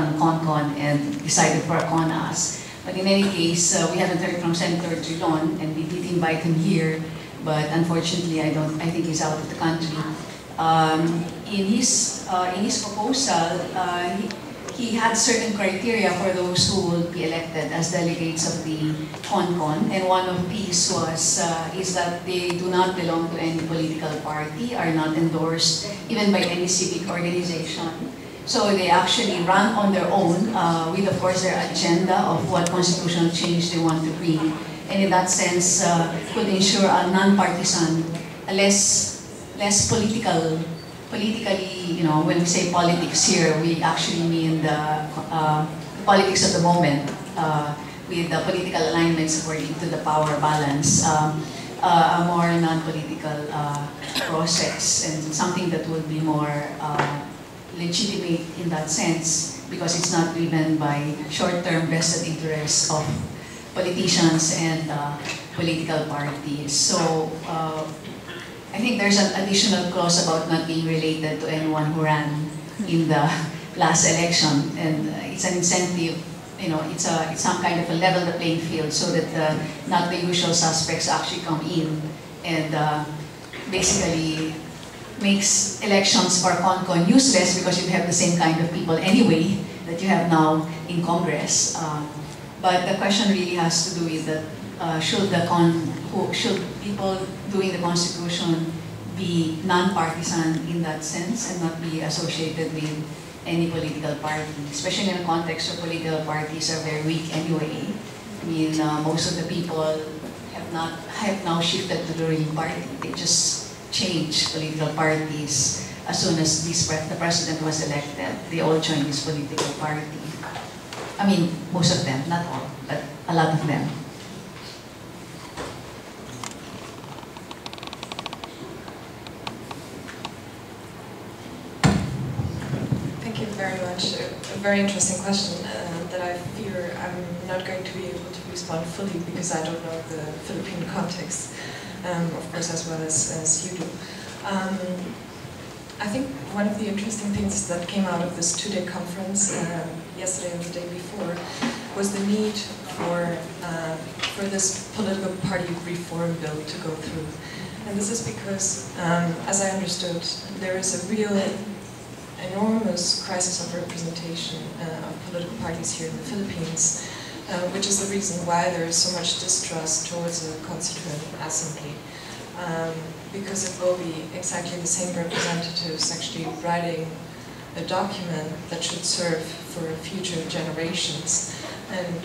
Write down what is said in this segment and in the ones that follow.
on CONCON and decided for a CONAS. But in any case, uh, we haven't heard from Senator Drilon, and we did invite him here, but unfortunately, I don't. I think he's out of the country. Um, in his uh, in his proposal, uh, he, he had certain criteria for those who will be elected as delegates of the CONCON, and one of these was uh, is that they do not belong to any political party, are not endorsed even by any civic organization. So they actually run on their own uh, with, of course, their agenda of what constitutional change they want to bring. And in that sense, uh, could ensure a non-partisan, a less, less political, politically, you know, when we say politics here, we actually mean the uh, politics of the moment uh, with the political alignments according to the power balance. Um, uh, a more non-political uh, process and something that would be more legitimate in that sense because it's not driven by short-term vested interests of politicians and uh, political parties. So uh, I think there's an additional clause about not being related to anyone who ran in the last election and uh, it's an incentive you know, it's, a, it's some kind of a level the playing field so that uh, not the usual suspects actually come in and uh, basically makes elections for CONCON useless because you have the same kind of people anyway that you have now in Congress. Um, but the question really has to do with that uh, should the con who, should people doing the Constitution be non-partisan in that sense and not be associated with any political party, especially in the context of political parties are very weak anyway. I mean, uh, most of the people have not have now shifted to the ruling party. They just change political parties as soon as this the president was elected. They all joined this political party. I mean, most of them, not all, but a lot of them. Thank you very much. A, a very interesting question uh, that I fear I'm not going to be able to respond fully because I don't know the Philippine context um, of course, as well as, as you do. Um, I think one of the interesting things that came out of this two-day conference uh, yesterday and the day before was the need for, uh, for this political party reform bill to go through. And this is because, um, as I understood, there is a real enormous crisis of representation uh, of political parties here in the Philippines. Uh, which is the reason why there is so much distrust towards the Constituent Assembly. Um, because it will be exactly the same representatives actually writing a document that should serve for future generations. And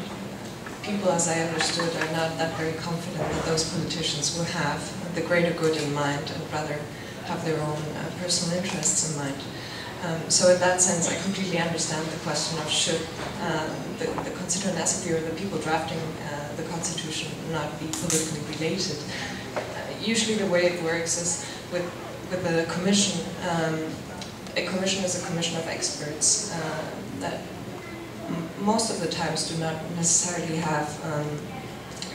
people, as I understood, are not that very confident that those politicians will have the greater good in mind and rather have their own uh, personal interests in mind. Um, so in that sense, I completely understand the question of should uh, the, the, Constituent Assembly or the people drafting uh, the Constitution not be politically related. Uh, usually the way it works is with, with a commission, um, a commission is a commission of experts uh, that most of the times do not necessarily have um,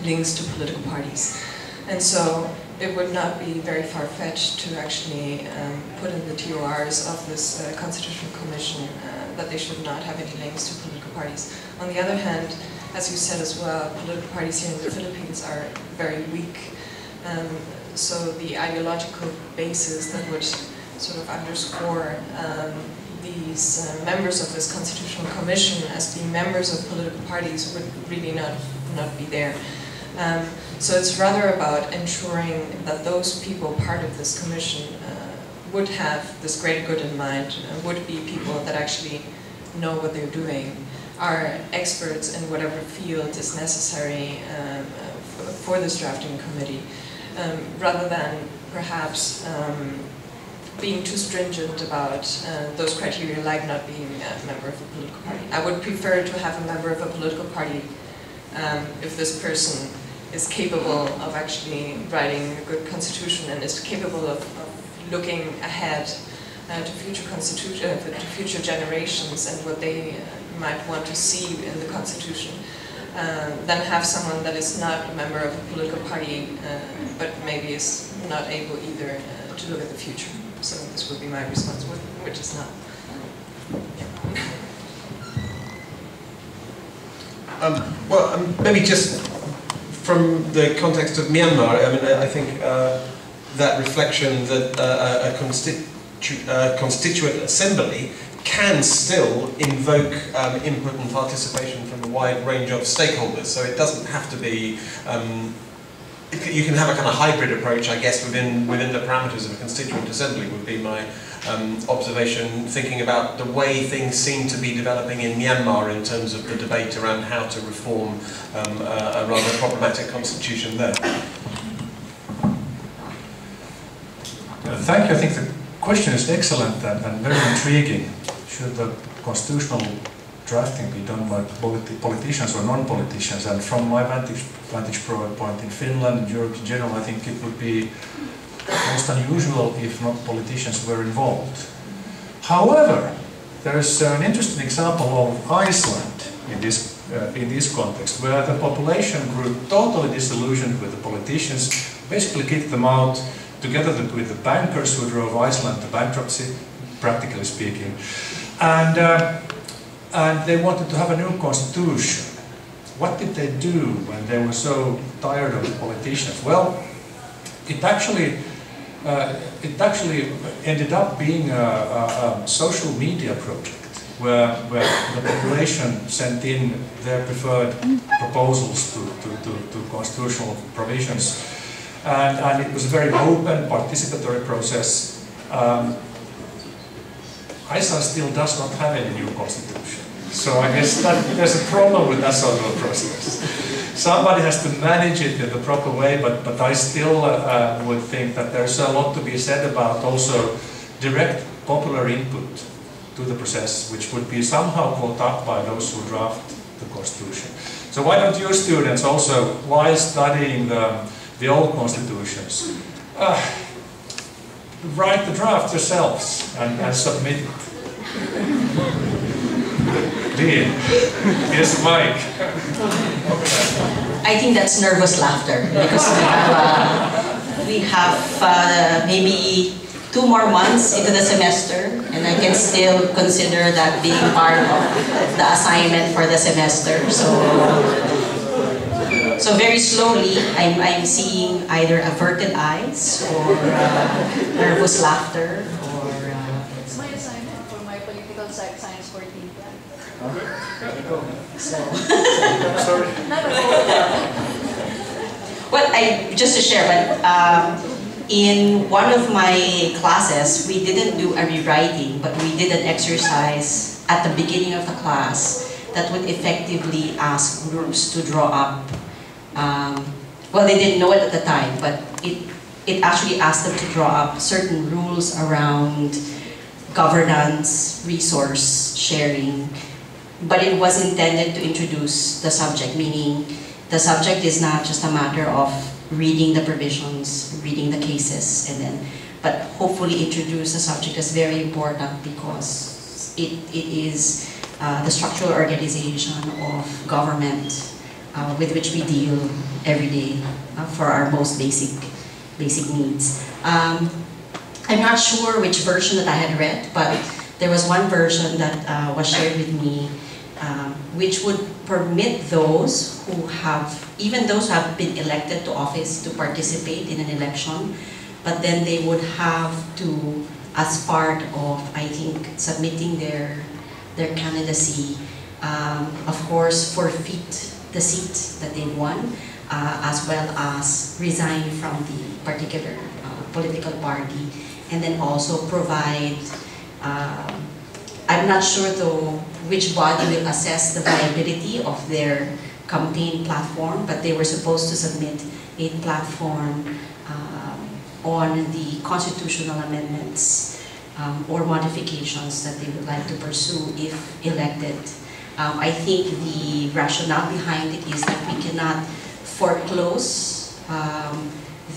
links to political parties. And so it would not be very far-fetched to actually um, put in the TORs of this uh, Constitutional Commission uh, that they should not have any links to political parties. On the other hand, as you said as well, political parties here in the Philippines are very weak. Um, so the ideological basis that would sort of underscore um, these uh, members of this Constitutional Commission as being members of political parties would really not, not be there. Um, so it's rather about ensuring that those people part of this commission uh, would have this great good in mind, uh, would be people that actually know what they're doing, are experts in whatever field is necessary um, for this drafting committee, um, rather than perhaps um, being too stringent about uh, those criteria like not being a member of a political party. I would prefer to have a member of a political party um, if this person is capable of actually writing a good constitution and is capable of, of looking ahead uh, to future constitution, uh, to future generations and what they uh, might want to see in the constitution, uh, have someone that is not a member of a political party, uh, but maybe is not able either uh, to look at the future. So this would be my response, which is not. Yeah. Um, well, um, maybe just from the context of Myanmar, I mean, I, think uh, that reflection that uh, a, constitu uh, constituent assembly can still invoke um, input and participation from a wide range of stakeholders. So it doesn't have to be um, you can have a kind of hybrid approach, I guess, within within the parameters of a constituent assembly would be my um, observation, thinking about the way things seem to be developing in Myanmar in terms of the debate around how to reform um, a, a rather problematic constitution there. Thank you. I think the question is excellent and, and very intriguing. Should the constitutional drafting be done by politi politicians or non-politicians? And from my vantage, vantage point in Finland and Europe in general, I think it would be most unusual if not politicians were involved. However, there's an interesting example of Iceland in this, uh, in this context, where the population grew totally disillusioned with the politicians, basically kicked them out, together with the bankers who drove Iceland to bankruptcy, practically speaking. And, uh, and they wanted to have a new constitution. What did they do when they were so tired of the politicians? Well, it actually uh, it actually ended up being a, a, a, social media project where, where the population sent in their preferred proposals to, to, to, to constitutional provisions. And, and, it was a very open, participatory process. Um, still does not have any new constitution. So I guess that there's a problem with that sort of process somebody has to manage it in the proper way, but, but I still uh, would think that there's a lot to be said about also direct popular input to the process, which would be somehow caught up by those who draft the constitution. So why don't your students also, while studying the, the old constitutions, uh, write the draft yourselves and, and submit it? Dean, yes, Mike. I think that's nervous laughter because we have, uh, we have uh, maybe two more months into the semester and I can still consider that being part of the assignment for the semester. So, so very slowly, I'm, I'm seeing either averted eyes or uh, nervous laughter or... Uh, it's my assignment for my political science 14 plan. So, I just to share, but um, in one of my classes, we didn't do a rewriting, but we did an exercise at the beginning of the class that would effectively ask groups to draw up. Um, well, they didn't know it at the time, but it it actually asked them to draw up certain rules around governance, resource sharing, but it was intended to introduce the subject, meaning the subject is not just a matter of reading the provisions, reading the cases, and then, but hopefully introduce the subject as very important because it, it is uh, the structural organization of government uh, with which we deal every day uh, for our most basic, basic needs. Um, I'm not sure which version that I had read, but there was one version that uh, was shared with me um, which would permit those who have, even those who have been elected to office to participate in an election, but then they would have to, as part of, I think, submitting their, their candidacy, um, of course, forfeit the seat that they won, uh, as well as resign from the particular uh, political party, and then also provide, uh, I'm not sure though which body will assess the viability of their campaign platform, but they were supposed to submit a platform um, on the constitutional amendments um, or modifications that they would like to pursue if elected. Um, I think the rationale behind it is that we cannot foreclose um,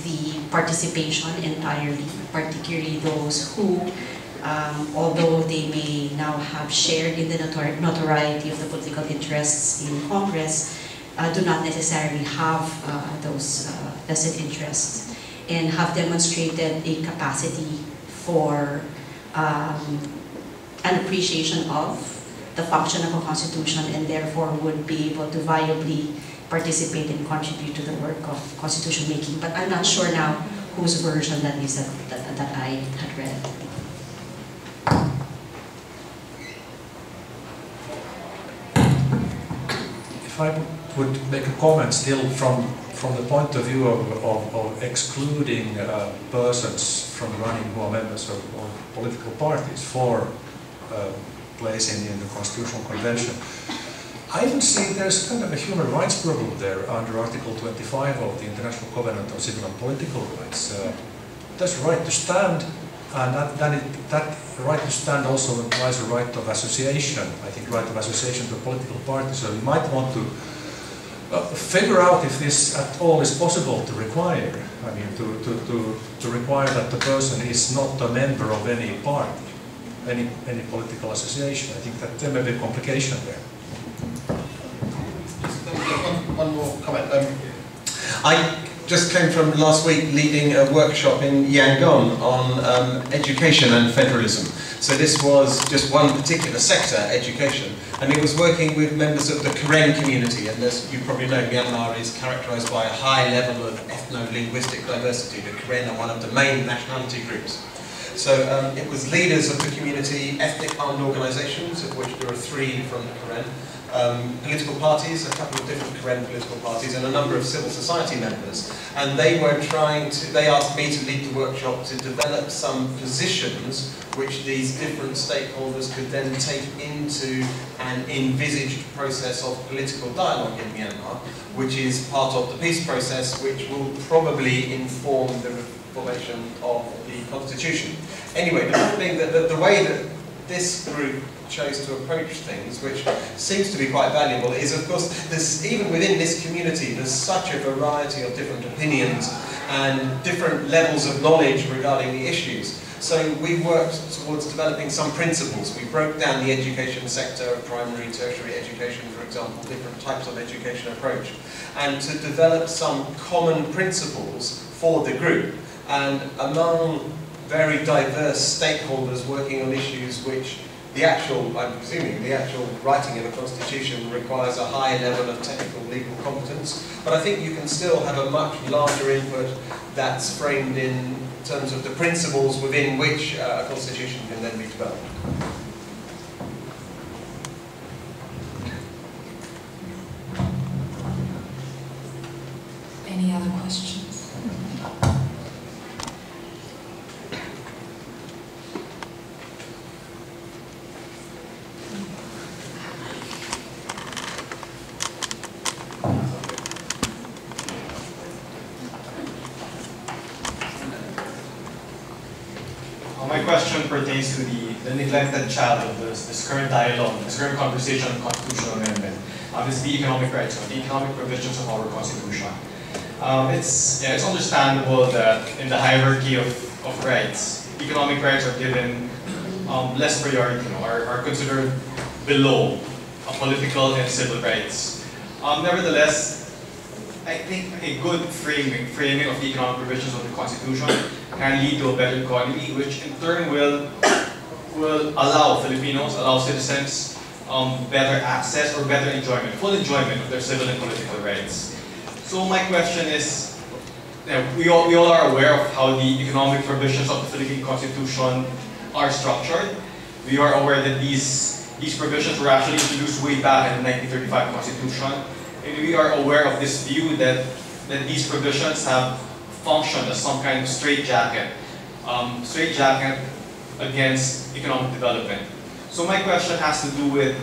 the participation entirely, particularly those who um, although they may now have shared in the notori notoriety of the political interests in Congress, uh, do not necessarily have uh, those uh, vested interests and have demonstrated a capacity for um, an appreciation of the function of a constitution and therefore would be able to viably participate and contribute to the work of constitution making. But I'm not sure now whose version that is that, that, that I had read. If I would make a comment still from, from the point of view of, of, of excluding uh, persons from running who are members of, of political parties for uh, in, in the Constitutional Convention, I would say there's kind of a human rights problem there under Article 25 of the International Covenant on Civil and Political Rights. Uh, a right to stand, and that, that, it, that right to stand also implies a right of association. I think right of association to a political party. So you might want to uh, figure out if this at all is possible to require. I mean, to, to, to, to require that the person is not a member of any party, any, any political association. I think that there may be a complication there. One, one more comment. Um, I just came from last week leading a workshop in Yangon on um, education and federalism. So this was just one particular sector, education, and it was working with members of the Karen community. And as you probably know, Myanmar is characterized by a high level of ethno-linguistic diversity. The Karen are one of the main nationality groups. So um, it was leaders of the community, ethnic armed organizations, of which there are three from the Karen, um, political parties, a couple of different Karen political parties, and a number of civil society members. And they were trying to, they asked me to lead the workshop to develop some positions which these different stakeholders could then take into an envisaged process of political dialogue in Myanmar, which is part of the peace process, which will probably inform the formation of the constitution. Anyway, the being that the, the way that this group chose to approach things, which seems to be quite valuable, is of course, there's, even within this community, there's such a variety of different opinions and different levels of knowledge regarding the issues. So we've worked towards developing some principles. We broke down the education sector, primary, tertiary education, for example, different types of education approach, and to develop some common principles for the group. And among very diverse stakeholders working on issues which the actual, I'm presuming, the actual writing of a constitution requires a high level of technical legal competence, but I think you can still have a much larger input that's framed in terms of the principles within which uh, a constitution can then be developed. Any other questions? Uh, My question pertains to the, the neglected child of this, this current dialogue, this current conversation on constitutional amendment. Um, the economic rights, or the economic provisions of our constitution. Um, it's, yeah, it's understandable that in the hierarchy of, of rights, economic rights are given um, less priority, you know, are, are considered below political and civil rights. Um, nevertheless, I think a good framing, framing of the economic provisions of the Constitution can lead to a better economy, which in turn will, will allow Filipinos, allow citizens um, better access or better enjoyment, full enjoyment of their civil and political rights. So my question is, you know, we, all, we all are aware of how the economic provisions of the Philippine Constitution are structured. We are aware that these, these provisions were actually introduced way back in the 1935 Constitution. And we are aware of this view that, that these provisions have functioned as some kind of straitjacket, um, straitjacket against economic development. So my question has to do with,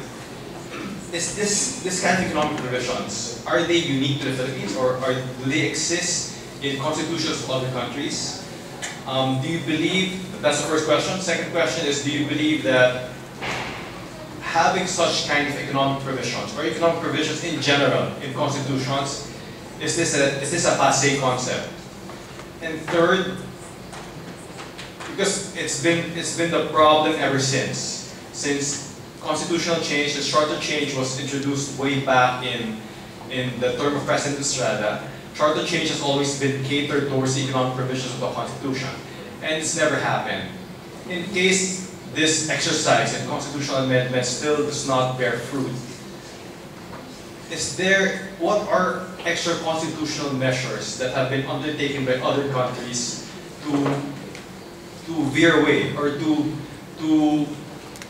is this, this kind of economic provisions, are they unique to the Philippines or are, do they exist in constitutions of other countries? Um, do you believe, that's the first question. Second question is, do you believe that having such kind of economic provisions or economic provisions in general in constitutions, is this a, is this a passe concept? And third, because it's been, it's been the problem ever since. Since constitutional change, the charter change was introduced way back in, in the term of President Estrada, charter change has always been catered towards the economic provisions of the Constitution. And it's never happened. In case this exercise in constitutional amendment still does not bear fruit, is there, what are extra constitutional measures that have been undertaken by other countries to veer away or to, to,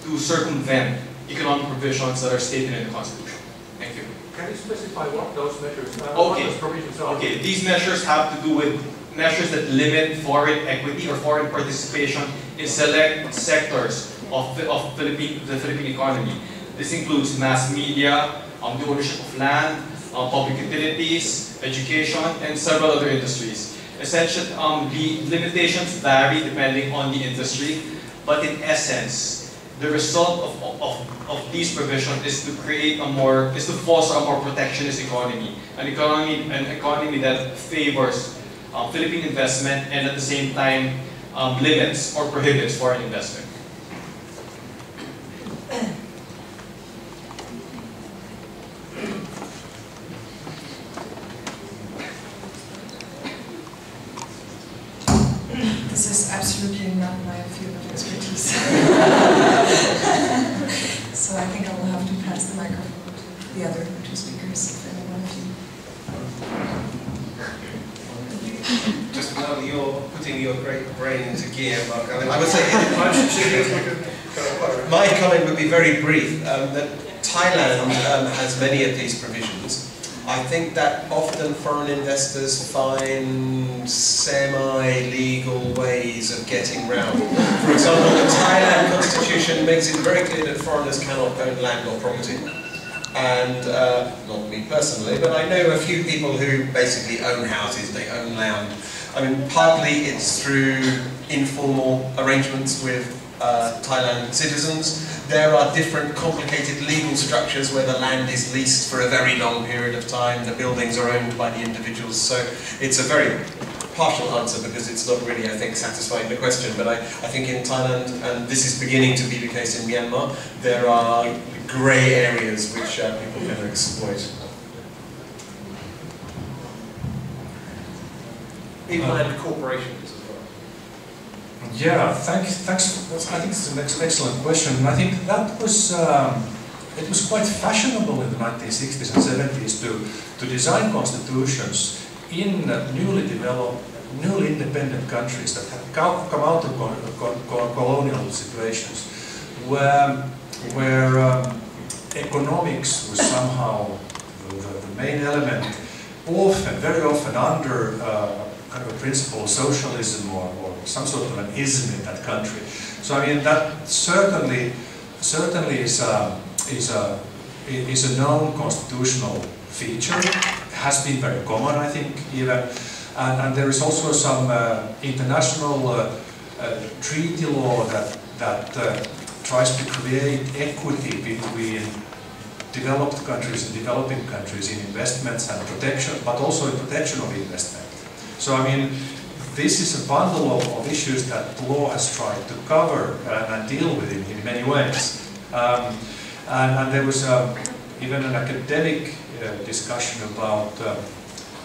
to circumvent economic provisions that are stated in the Constitution? Thank you. Can you specify what those measures, what Okay. those provisions are? Okay, these measures have to do with measures that limit foreign equity or foreign participation in select sectors of, of Philippine, the Philippine economy. This includes mass media, um, the ownership of land, um, public utilities, education, and several other industries. Essentially, um, the limitations vary depending on the industry, but in essence, the result of, of, of these provisions is to create a more, is to foster a more protectionist economy, an economy, an economy that favors um, Philippine investment and at the same time um, limits or prohibits foreign investment. This is absolutely not my field of expertise. so I think I will have to pass the microphone to the other two speakers, if any one of you. Just while you're putting your great brain into gear, Mark, I, mean, I would say my comment would be very brief. Um, that Thailand um, has many of these provisions. I think that often foreign investors find semi-legal ways of getting round. For example, the Thailand constitution makes it very clear that foreigners cannot own land or property. And uh, not me personally, but I know a few people who basically own houses, they own land. I mean, partly it's through informal arrangements with uh, Thailand citizens. There are different complicated legal structures where the land is leased for a very long period of time, the buildings are owned by the individuals, so it's a very partial answer because it's not really, I think, satisfying the question. But I, I think in Thailand, and this is beginning to be the case in Myanmar, there are grey areas which uh, people can exploit. Inland corporations as well. Yeah, thank, thanks. That's, I think it's an ex- excellent question. And I think that was um, it was quite fashionable in the 1960s and 70s to to design constitutions in newly developed, newly independent countries that had come out of co- co- co- colonial situations, where where um, economics was somehow the, the, the main element, often, very often under uh, kind of a principle of socialism or, or some sort of an ism in that country. So I mean that certainly certainly is a, is a is a known constitutional feature. Has been very common, I think, even, and, and there is also some uh, international uh, uh, treaty law that that uh, tries to create equity between developed countries and developing countries in investments and protection, but also in protection of investment. So I mean, this is a bundle of, of issues that law has tried to cover and, and deal with in, in many ways. Um, and, and there was um, even an academic uh, discussion about uh,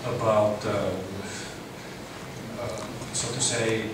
about uh, uh, so to say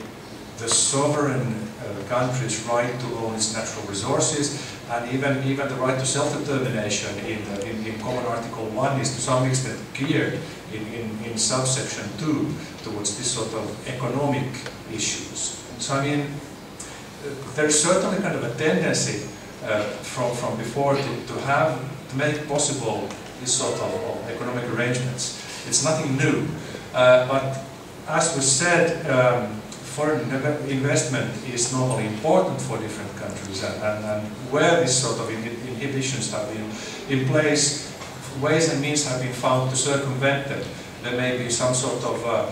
the sovereign uh, country's right to own its natural resources and even even the right to self-determination in, the, in, in Common Article 1 is to some extent geared in, in, in subsection 2 towards this sort of economic issues. So I mean, uh, there's certainly kind of a tendency uh, from, from before to, to have, to make possible this sort of, of economic arrangements. It's nothing new. Uh, but as was said, um, foreign investment is normally important for different countries and, and, and where these sort of inhibitions have been in place, ways and means have been found to circumvent them. There may be some sort of uh,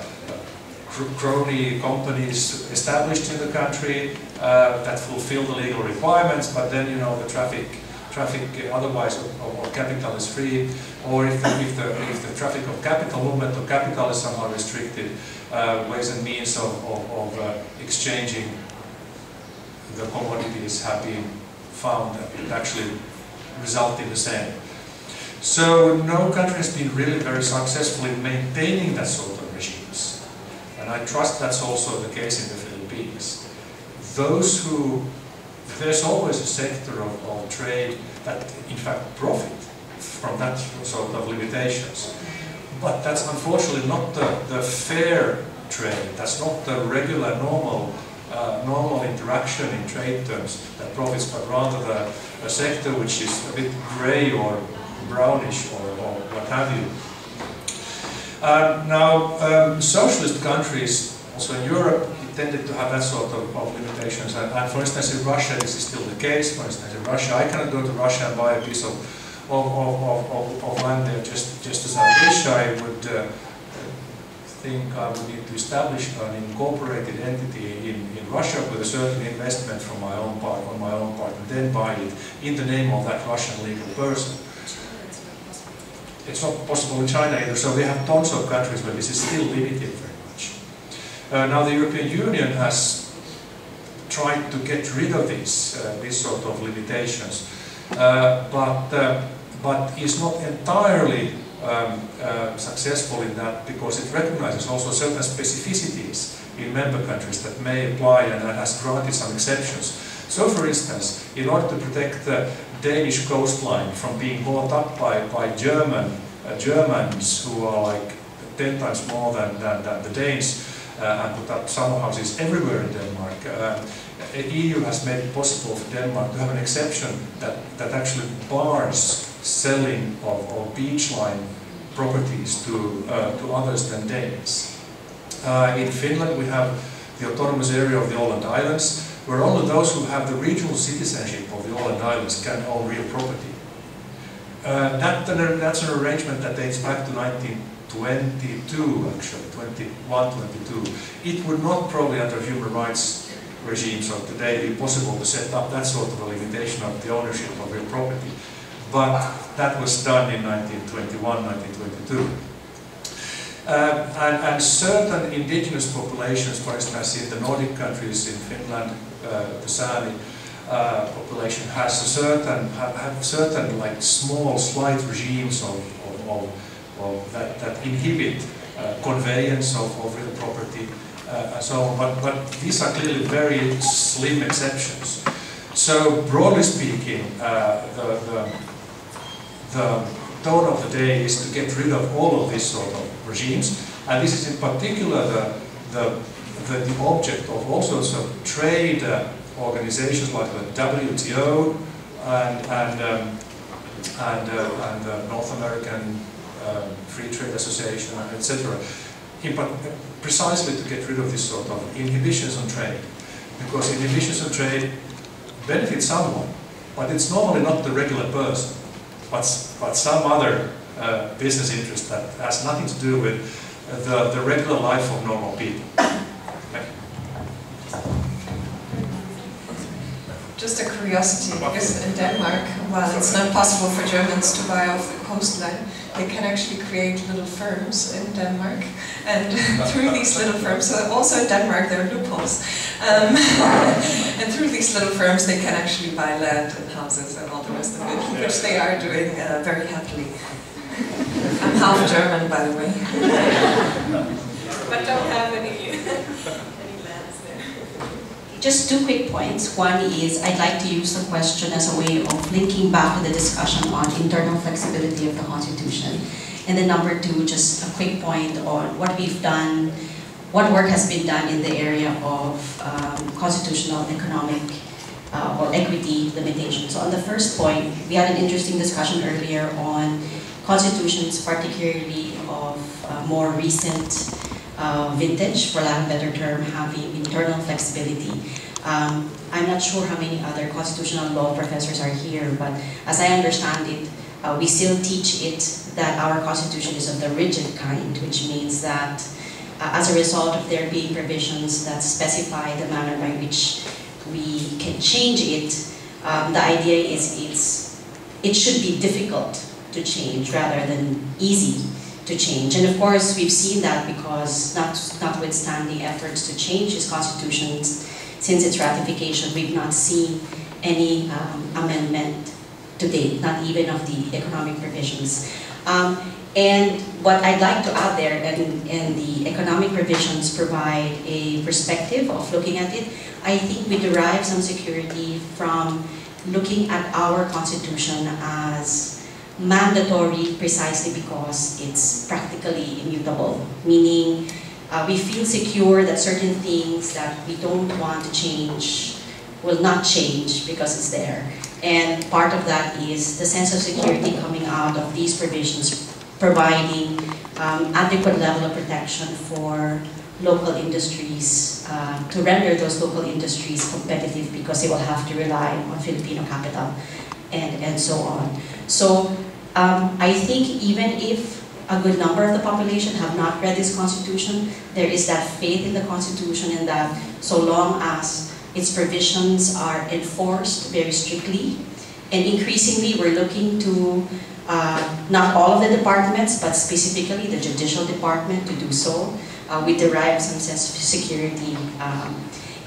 crony companies established in the country uh, that fulfill the legal requirements, but then you know the traffic traffic otherwise or, or capital is free, or if the, if the, if the traffic of capital movement of capital is somehow restricted, uh, ways and means of, of, of uh, exchanging the commodities have been found that actually result in the same. So no country has been really very successful in maintaining that sort of regimes. And I trust that's also the case in the Philippines. Those who there's always a sector of, of trade that in fact profit from that sort of limitations. But that's unfortunately not the, the fair trade. That's not the regular, normal, uh, normal interaction in trade terms that profits, but rather the, a sector which is a bit grey or brownish or, or what have you. Uh, now, um, socialist countries, also in Europe, tended to have that sort of, of limitations. And, and, for instance, in Russia, this is still the case. For instance, in Russia, I cannot go to Russia and buy a piece of, of, of, of, of land there just, just as I wish. I would uh, think I would need to establish an incorporated entity in, in Russia with a certain investment from my own part, on my own part, and then buy it in the name of that Russian legal person. It's not possible in China either, so we have tons of countries where this is still limited very much. Uh, now the European Union has tried to get rid of these, uh, these sort of limitations, uh, but, uh, but is not entirely um, uh, successful in that because it recognizes also certain specificities in member countries that may apply and, has granted some exceptions. So for instance, in order to protect the Danish coastline from being bought up by, by German uh, Germans who are like 10 times more than, than, than the Danes uh, and put up summer houses everywhere in Denmark. Uh, EU has made it possible for Denmark to have an exception that, that actually bars selling of, of beachline properties to, uh, to others than Danes. Uh, in Finland we have the autonomous area of the Åland Islands, where only those who have the regional citizenship of the Åland Islands can own real property. Uh, that, that's an arrangement that dates back to 1922, actually, 21, 22. It would not probably under human rights regimes of today be possible to set up that sort of a limitation of the ownership of real property. But that was done in 1921, 1922. Uh, and, and, certain indigenous populations, for instance, in the Nordic countries, in Finland, uh, the Sami uh, population has a certain have, certain like small, slight regimes of, of, of, of that, that inhibit uh, conveyance of, of real property uh, and so on. But, but these are clearly very slim exceptions. So broadly speaking, uh, the, the the tone of the day is to get rid of all of these sort of regimes. And this is in particular the, the, the, the object of all sorts of trade uh, organizations like the WTO and, and, um, and, uh, and the North American um, Free Trade Association, etc. Precisely to get rid of this sort of inhibitions on trade. Because inhibitions on trade benefit someone, but it's normally not the regular person but, but some other uh, business interest that has nothing to do with the, the regular life of normal people. Just a curiosity, because in Denmark, while it's not possible for Germans to buy off the coastline, they can actually create little firms in Denmark. And through these little firms, so also in Denmark there are loopholes. Um, and through these little firms they can actually buy land and houses and all the rest of it, which they are doing uh, very happily. I'm half German, by the way. but don't have any any lands there. just two quick points. One is I'd like to use the question as a way of linking back to the discussion on internal flexibility of the Constitution. And then number two, just a quick point on what we've done, what work has been done in the area of um, constitutional economic uh, or equity limitations. So on the first point, we had an interesting discussion earlier on constitutions, particularly of uh, more recent uh, vintage, for lack of a better term, having internal flexibility. Um, I'm not sure how many other constitutional law professors are here, but as I understand it, uh, we still teach it that our constitution is of the rigid kind, which means that uh, as a result of there being provisions that specify the manner by which we can change it, um, the idea is it's, it should be difficult to change rather than easy to change. And of course, we've seen that because not, notwithstanding efforts to change his constitution since its ratification, we've not seen any um, amendment to date, not even of the economic provisions. Um, and what I'd like to add there, and, and the economic provisions provide a perspective of looking at it, I think we derive some security from looking at our constitution as mandatory precisely because it's practically immutable, meaning uh, we feel secure that certain things that we don't want to change will not change because it's there. And part of that is the sense of security coming out of these provisions providing um, adequate level of protection for local industries uh, to render those local industries competitive because they will have to rely on Filipino capital and, and so on. So um, I think even if a good number of the population have not read this constitution, there is that faith in the constitution and that so long as its provisions are enforced very strictly, and increasingly we're looking to uh, not all of the departments, but specifically the judicial department to do so. Uh, we derive some sense of security. Um,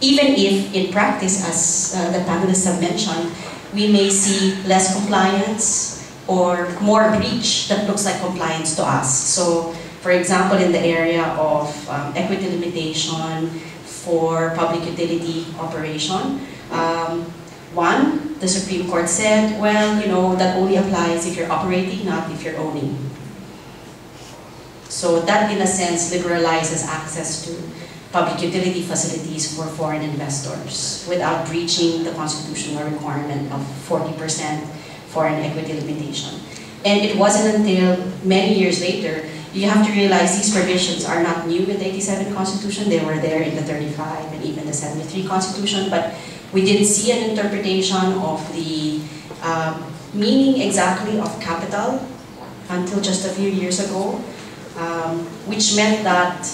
even if in practice, as uh, the panelists have mentioned, we may see less compliance or more breach that looks like compliance to us. So, for example, in the area of um, equity limitation for public utility operation, um, one, the Supreme Court said, well, you know, that only applies if you're operating, not if you're owning. So that, in a sense, liberalizes access to public utility facilities for foreign investors without breaching the constitutional requirement of 40% foreign equity limitation. And it wasn't until many years later, you have to realize these provisions are not new in the 87 Constitution. They were there in the 35 and even the 73 Constitution, but we didn't see an interpretation of the uh, meaning exactly of capital until just a few years ago, um, which meant that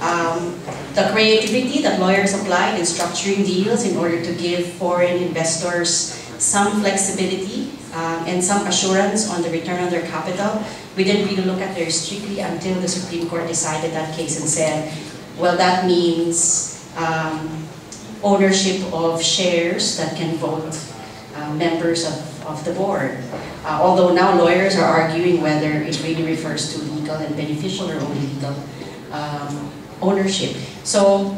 um, the creativity that lawyers applied in structuring deals in order to give foreign investors some flexibility um, and some assurance on the return on their capital. We didn't really look at very strictly until the Supreme Court decided that case and said, well, that means um, ownership of shares that can vote uh, members of, of the board. Uh, although now lawyers are arguing whether it really refers to legal and beneficial or only legal um, ownership. So,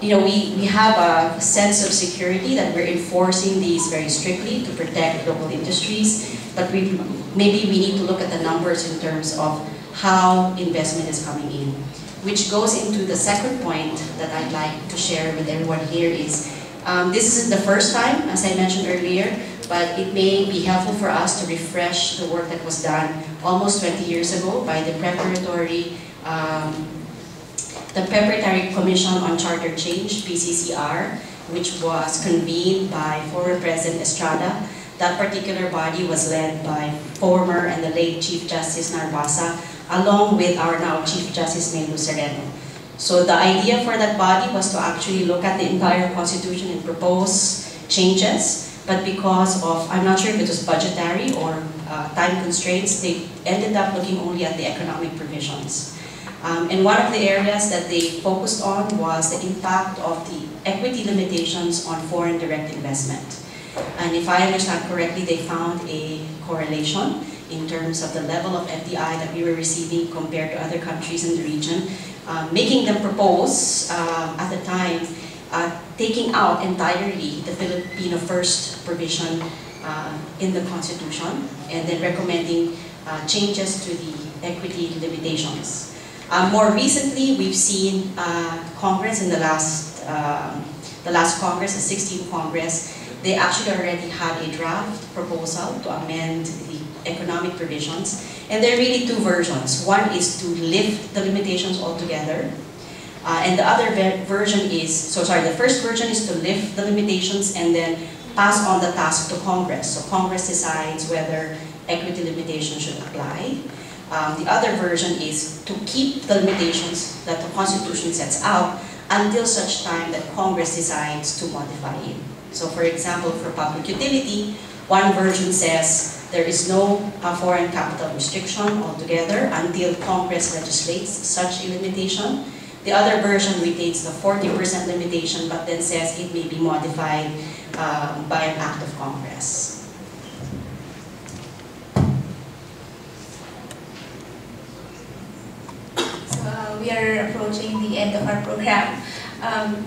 you know, we, we have a sense of security that we're enforcing these very strictly to protect local industries, but we, maybe we need to look at the numbers in terms of how investment is coming in which goes into the second point that I'd like to share with everyone here is, um, this isn't the first time, as I mentioned earlier, but it may be helpful for us to refresh the work that was done almost 20 years ago by the preparatory, um, the Preparatory Commission on Charter Change, PCCR, which was convened by former President Estrada. That particular body was led by former and the late Chief Justice Narvasa, along with our now Chief Justice Meloy Sereno. So the idea for that body was to actually look at the entire Constitution and propose changes, but because of, I'm not sure if it was budgetary or uh, time constraints, they ended up looking only at the economic provisions. Um, and one of the areas that they focused on was the impact of the equity limitations on foreign direct investment. And if I understand correctly, they found a correlation in terms of the level of FDI that we were receiving compared to other countries in the region, uh, making them propose uh, at the time uh, taking out entirely the Filipino first provision uh, in the Constitution and then recommending uh, changes to the equity limitations. Uh, more recently, we've seen Congress in the last, um, the last Congress, the 16th Congress, they actually already had a draft proposal to amend the economic provisions. And there are really two versions. One is to lift the limitations altogether. Uh, and the other version is, so sorry, the first version is to lift the limitations and then pass on the task to Congress. So Congress decides whether equity limitations should apply. Um, the other version is to keep the limitations that the Constitution sets out until such time that Congress decides to modify it. So for example, for public utility, one version says there is no uh, foreign capital restriction altogether until Congress legislates such a limitation. The other version retains the 40% limitation but then says it may be modified uh, by an act of Congress. We are approaching the end of our program. Um,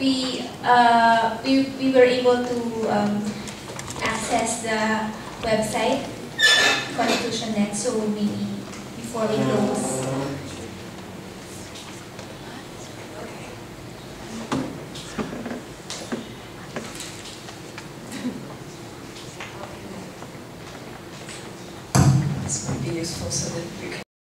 we, uh, we, we were able to um, access the website, ConstitutionNet, so maybe before we close. Useful so that you can